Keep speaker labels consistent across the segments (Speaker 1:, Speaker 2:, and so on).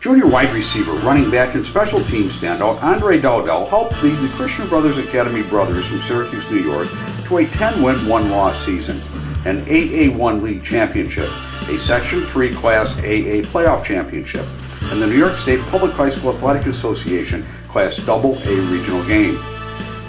Speaker 1: Junior wide receiver, running back, and special team standout Andre Dowdell helped lead the Christian Brothers Academy Brothers from Syracuse, New York to a 10 win, 1 loss season, an AA1 league championship, a Section 3 Class AA playoff championship, and the New York State Public High School Athletic Association Class AA regional game.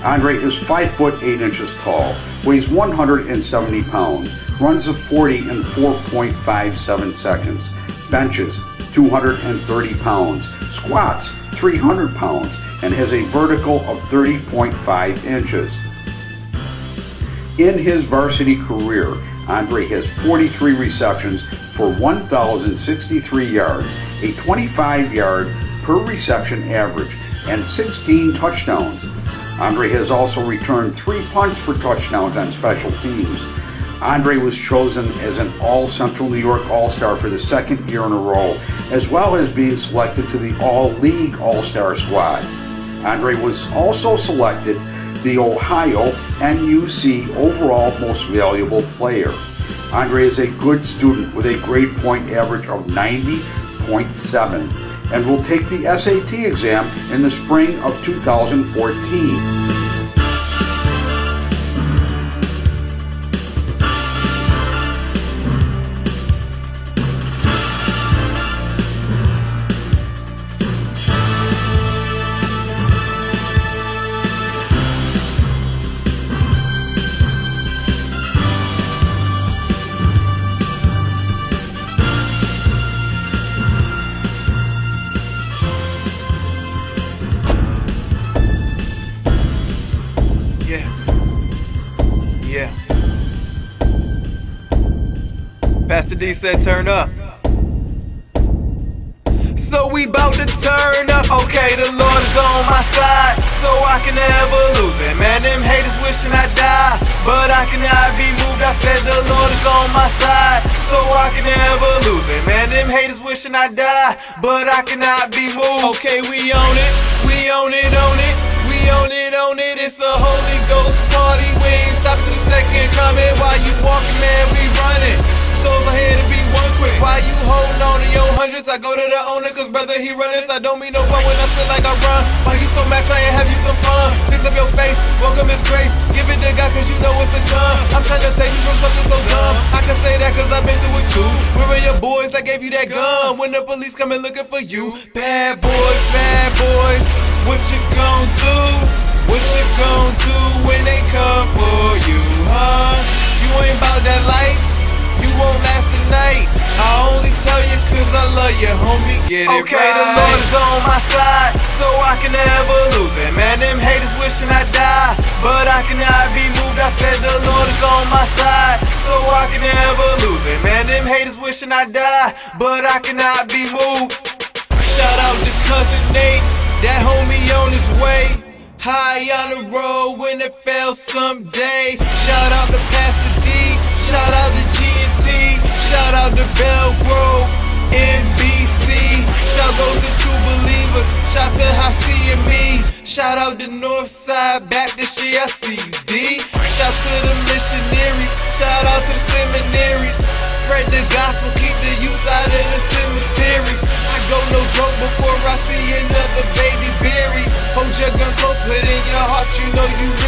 Speaker 1: Andre is 5 foot 8 inches tall, weighs 170 pounds, runs a 40 in 4.57 seconds, benches 230 pounds, squats 300 pounds, and has a vertical of 30.5 inches. In his varsity career, Andre has 43 receptions for 1,063 yards, a 25 yard per reception average, and 16 touchdowns. Andre has also returned three punts for touchdowns on special teams. Andre was chosen as an All Central New York All Star for the second year in a row, as well as being selected to the All League All Star squad. Andre was also selected the Ohio NUC overall most valuable player. Andre is a good student with a grade point average of 90.7 and will take the SAT exam in the spring of 2014.
Speaker 2: D said turn up. So we bout to turn up. Okay, the Lord is on my side, so I can never lose it. Man, them haters wishing I die, but I cannot be moved. I said the Lord is on my side, so I can never lose it. Man, them haters wishing I die, but I cannot be moved. Okay, we own it, we own it, own it. We own it, own it, it's a Holy Ghost party. We ain't stopping to the second coming. While you walking, man, we running souls ahead to be one quick. Why you holding on to your hundreds? I go to the owner, cause brother, he running. I don't mean no fun when I feel like I run. Why you so mad trying to have you some fun? Fix up your face, welcome his grace. Give it to God, cause you know it's a gun. I'm trying to save you from something so dumb. I can say that cause I've been through it too. Where are your boys that gave you that gun? When the police come and looking for you. Bad boys, bad boys, what you gon' do? What you gon' do when they come for you, huh? You ain't about that last night. I only tell you cause I love you, homie, get it okay, right. Okay, the Lord is on my side, so I can never lose it. Man, them haters wishing I die, but I cannot be moved. I said the Lord is on my side, so I can never lose it. Man, them haters wishing I die, but I cannot be moved. Shout out to cousin Nate, that homie on his way. High on the road when it fell someday. Shout out to Pastor D, shout out to Shout out to Bell Grove, NBC. Shout out to True Believers. Shout to Hasi and me. Shout out to Northside Baptist, yeah, I see you, D. Shout to the missionaries. Shout out to the seminaries. Spread the gospel, keep the youth out of the cemeteries. I go no joke before I see another baby buried. Hold your gun close, put in your heart, you know you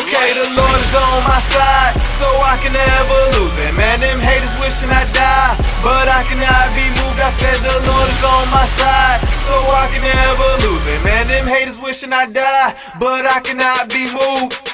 Speaker 2: Okay, the Lord is on my side, so I can never lose it. Man, them haters wishing I die, but I cannot be moved. I said the Lord is on my side, so I can never lose it. Man, them haters wishing I die, but I cannot be moved.